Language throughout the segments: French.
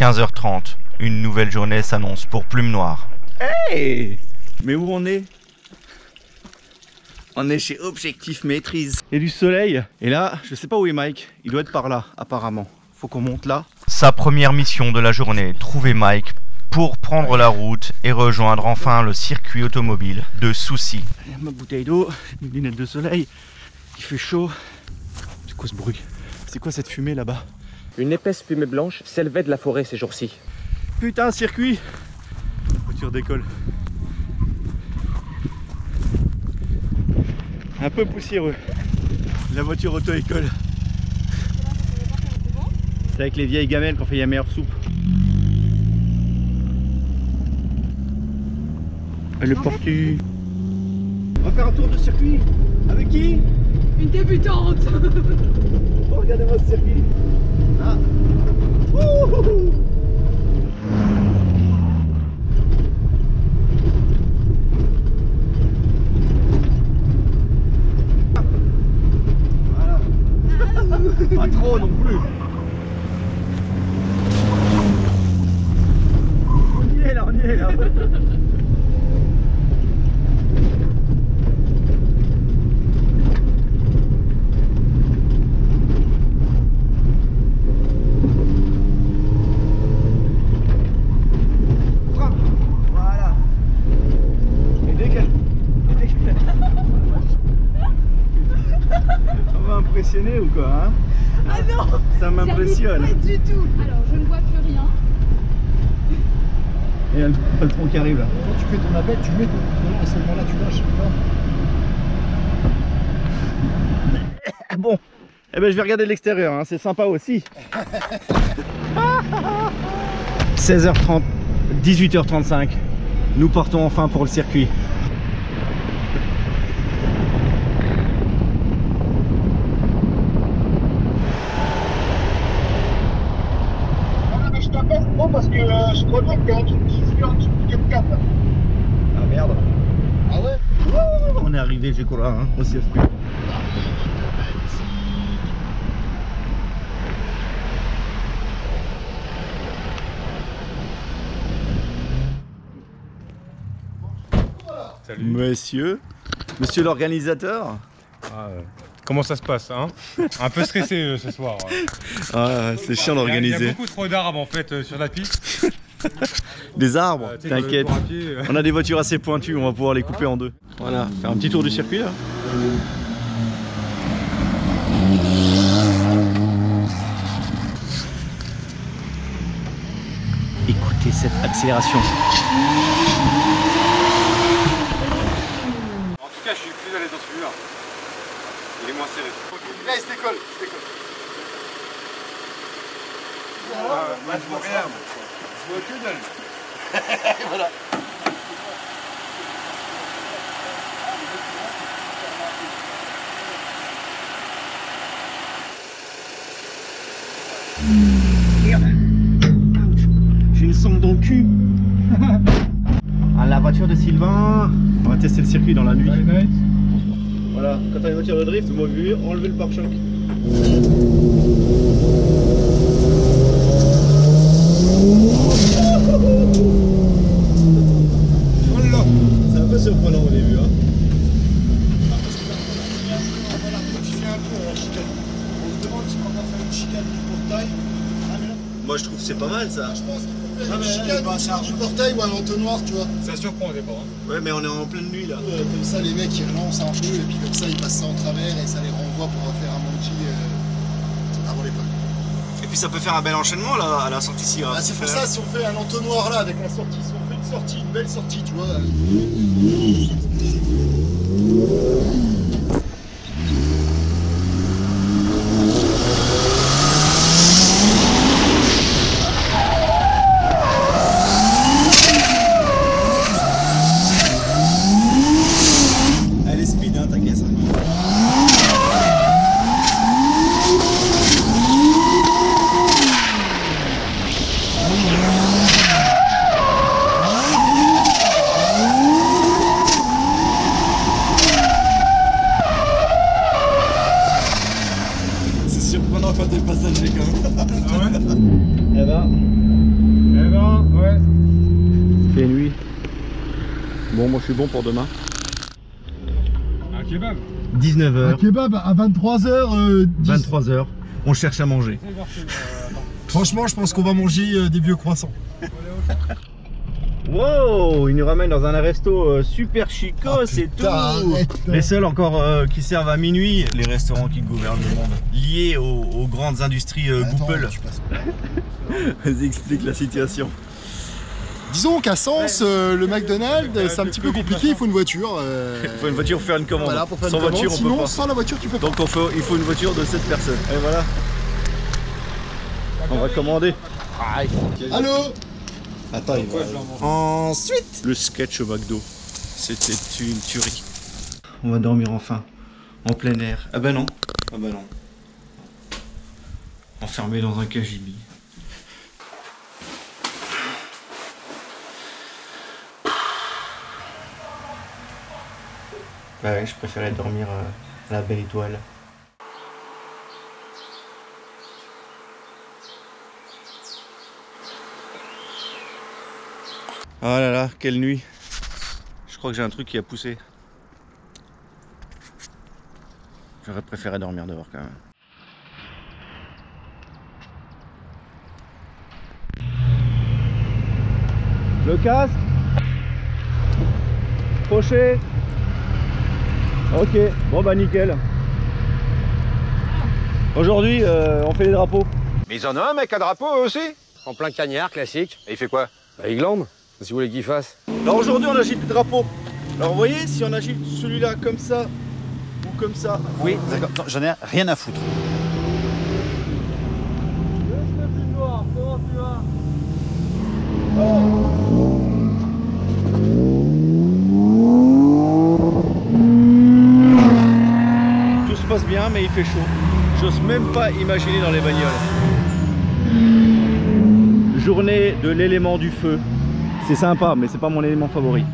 15h30, une nouvelle journée s'annonce pour Plume Noire. Hey Mais où on est? On est chez Objectif Maîtrise. Il y a du soleil? Et là, je sais pas où est Mike. Il doit être par là, apparemment. Faut qu'on monte là. Sa première mission de la journée, trouver Mike pour prendre la route et rejoindre enfin le circuit automobile de Soucy. Ma bouteille d'eau, mes lunettes de soleil. Il fait chaud. C'est quoi ce bruit? C'est quoi cette fumée là-bas? Une épaisse fumée blanche s'élevait de la forêt ces jours-ci. Putain, circuit La voiture décolle. Un peu poussiéreux. La voiture auto-école. C'est avec les vieilles gamelles qu'on fait la meilleure soupe. Elle est partie. On va faire un tour de circuit. Avec qui? Une débutante Oh, regardez-moi ce circuit. Ah. Wouhou Voilà. Pas trop non plus. On y est là, on y est là. Ou quoi hein Ah non Ça m'impressionne. Pas du tout Alors, je ne vois plus rien. Et il y a le, le tronc qui arrive là. Quand tu fais ton appel, tu mets ton à ce moment-là, tu lâches. Ah bon Eh ben je vais regarder de l'extérieur, hein, c'est sympa aussi. 16h30, 18h35. Nous partons enfin pour le circuit. Non, parce que euh, je crois bien qu'il y a un truc qui se fait en dessous du 4 Ah merde. Ah ouais? On est arrivé, j'ai quoi hein, au circuit. Salut. Monsieur, monsieur l'organisateur. Ah, euh, comment ça se passe hein Un peu stressé euh, ce soir. euh. Ah, c'est chiant Il y a- Il y a d'organiser. beaucoup trop d'arbres en fait euh, sur la piste. Des arbres, Euh, t'inquiète. On a des voitures assez pointues, on va pouvoir les couper en deux. Voilà, faire un petit tour du circuit là. Écoutez cette accélération. En tout cas, je suis plus à l'aise dans celui-là. Il est moins serré. Là, il se décolle. il se décolle. Moi, je vois rien. Je vois que dalle. voilà. J'ai une sonde dans le cul. ah, la voiture de Sylvain. On va tester le circuit dans la nuit. Voilà, quand t'as une voiture de drift, vous m'avez vu, enlever le pare-choc. C'est un peu surprenant au début. Hein. On on Moi je trouve que c'est pas mal ça. je pense une mais, bah, du portail ou un entonnoir, tu vois. Ça surprend au départ. hein. Ouais mais on est en pleine nuit là. Euh, Comme ça, les mecs ils relancent un peu et puis comme ça ils passent ça en travers et ça les renvoie pour faire un monkey euh, avant les plaques. Et puis ça peut faire un bel enchaînement là à la sortie ici. Ah, c'est pour ça, si on fait un entonnoir là avec la sortie, si on fait une sortie, une belle sortie, tu vois. euh, Elle est speed hein, ta caisse. Bon, pour demain. Un kebab 19h, Un kebab à 23h. 23h, on cherche à manger. Franchement, je pense qu'on va manger euh, des vieux croissants. Wow, il nous ramène dans un resto euh, super chicos et tout. Putain, arrête. Les seuls encore euh, qui servent à minuit, les restaurants qui gouvernent le monde, liés aux, aux grandes industries euh, Attends, Google. Vas-y, explique la situation. Disons qu'à Sens, euh, le McDonald's, c'est un petit peu compliqué, il faut une voiture. euh, Il faut une voiture pour faire une commande. Voilà, pour faire Sans une commande. voiture, on Sinon, peut pas. sans la voiture, tu peux pas. Donc on il faut une voiture de 7 personnes. Et voilà. On va commander. Allô Attends, il va- Ensuite Le sketch au McDo. C'était une tuerie. On va dormir enfin. En plein air. Ah bah non. Ah bah non. Enfermé dans un cagibi. Bah ouais, je préférais dormir euh, à la belle étoile. Oh là là, quelle nuit. Je crois que j'ai un truc qui a poussé. J'aurais préféré dormir dehors quand même. Le casque Crochet Ok, bon bah nickel. Aujourd'hui, euh, on fait les drapeaux. Mais ils en ont un mec à drapeau eux aussi En plein cagnard, classique. Et il fait quoi Bah, il glande. Si vous voulez qu'il fasse. Alors aujourd'hui, on agite le drapeau. Alors vous voyez, si on agite celui-là comme ça ou comme ça, Oui, d'accord. J'en ai rien à foutre. tout se passe bien, mais il fait chaud. J'ose même pas imaginer dans les bagnoles. Journée de l'élément du feu. C'est sympa, mais c'est pas mon élément favori.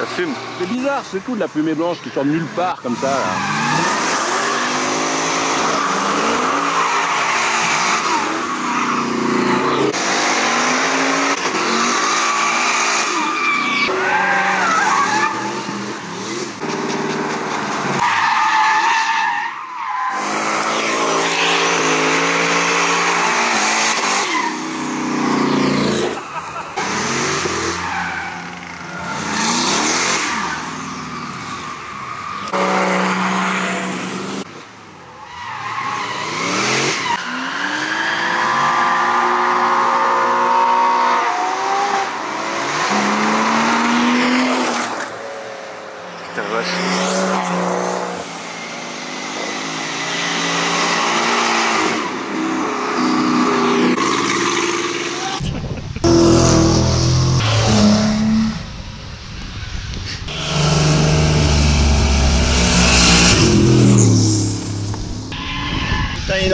Ça fume. C'est c'est tout de la fumée blanche qui sort nulle part comme ça.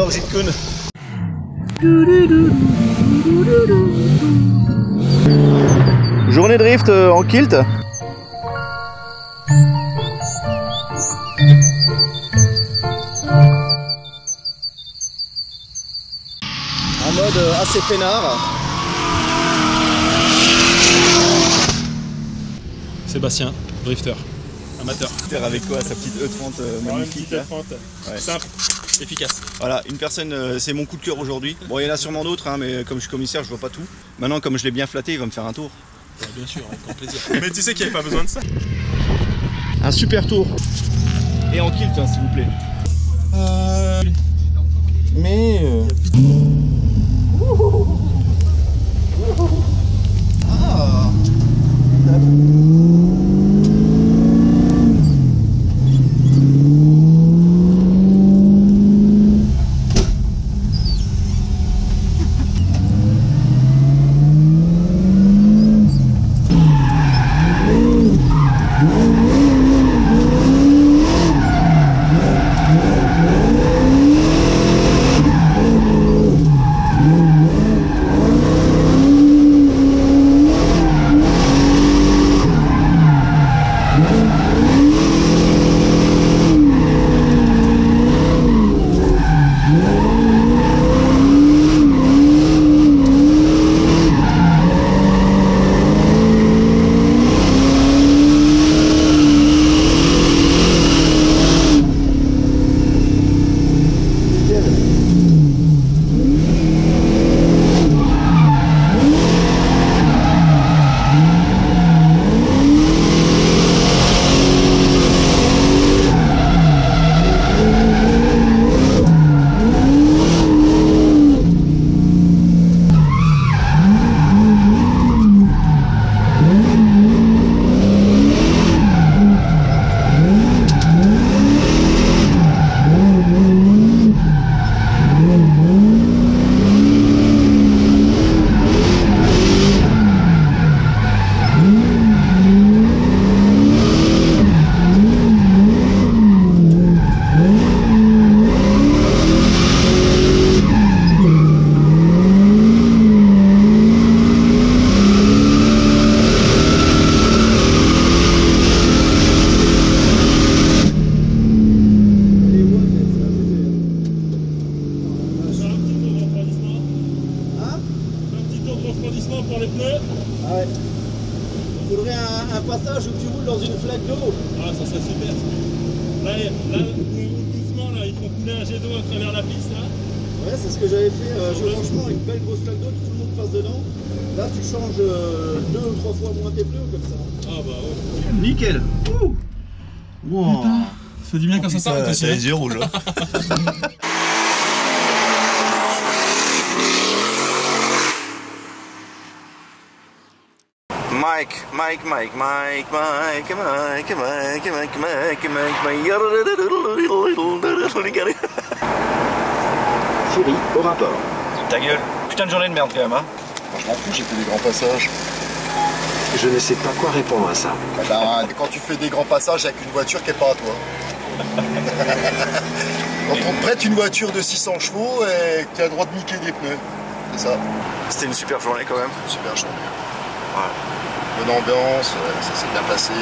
Orgit Kun. Journée drift euh, en kilt. Un mode euh, assez peinard. Sébastien, drifter, amateur. Avec quoi sa petite E30 euh, magnifique E30. E Simple efficace. Voilà, une personne, euh, c'est mon coup de cœur aujourd'hui. Bon, il y en a sûrement d'autres, hein, mais comme je suis commissaire, je vois pas tout. Maintenant, comme je l'ai bien flatté, il va me faire un tour. Ouais, bien sûr, avec grand plaisir. Mais tu sais qu'il n'y avait pas besoin de ça. Un super tour. Et en kilt, hein, s'il vous plaît. Mais. euh, Ouais, c'est ce que j'avais fait. Euh, franchement, une belle grosse flaque d'eau, tout le monde passe dedans. Là, tu changes euh, deux ou trois fois moins tes pneus comme ça. Ah, bah ouais. Nickel. Wow. Ça dit bien quand ça s'arrête aussi. T'as hein. les yeux rouges. hein. Mike, Mike, Mike, Mike, Mike, Mike, Mike, Mike, Mike, Mike, Mike. Au rapport. Ta gueule. Putain de journée de merde quand même, hein. Je m'en fous, j'ai fait des grands passages. Je ne sais pas quoi répondre à ça. Eh ben, quand tu fais des grands passages avec une voiture qui n'est pas à toi. quand on te prête une voiture de 600 chevaux et que tu as le droit de niquer des pneus. C'est ça. C'était une super journée quand même. Super journée. Bonne ambiance, ça s'est bien passé.